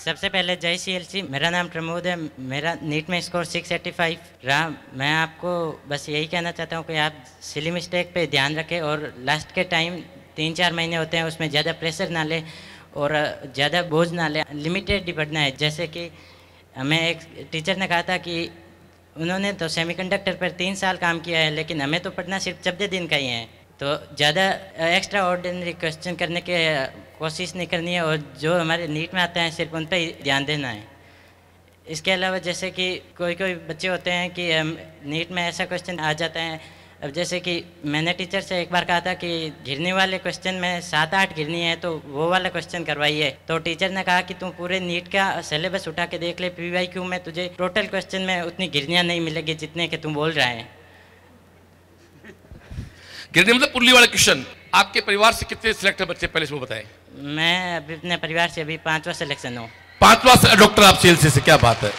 सबसे पहले जय सी एल सी मेरा नाम प्रमोद है। मेरा नीट में स्कोर 685 रहा। मैं आपको बस यही कहना चाहता हूँ कि आप सिली मिस्टेक पे ध्यान रखें और लास्ट के टाइम तीन चार महीने होते हैं, उसमें ज़्यादा प्रेशर ना ले और ज़्यादा बोझ ना ले। लिमिटेड ही पढ़ना है। जैसे कि हमें एक टीचर ने कहा था कि उन्होंने तो सेमीकंडक्टर पर तीन साल काम किया है, लेकिन हमें तो पढ़ना सिर्फ़ चौदह दिन का ही है। तो ज़्यादा एक्स्ट्रा ऑर्डिनरी क्वेश्चन करने की कोशिश नहीं करनी है और जो हमारे नीट में आते हैं, सिर्फ़ उन पर ध्यान देना है। इसके अलावा जैसे कि कोई कोई बच्चे होते हैं कि नीट में ऐसा क्वेश्चन आ जाता है। अब जैसे कि मैंने टीचर से एक बार कहा था कि घिरने वाले क्वेश्चन में सात आठ घिरनी है तो वो वाला क्वेश्चन करवाइए। तो टीचर ने कहा कि तुम पूरे नीट का सिलेबस उठा के देख ले पी वाई क्यू में तुझे टोटल क्वेश्चन में उतनी घिरनियाँ नहीं मिलेगी जितने के तुम बोल रहे हैं। गिरने मतलब पुल्ली वाले क्वेश्चन आपके परिवार से कितने सिलेक्ट बच्चे पहले से वो बताएँ? मैं अभी अपने परिवार से अभी पांचवा सिलेक्शन हूँ। पांचवा डॉक्टर आप सीएलसी से क्या बात है?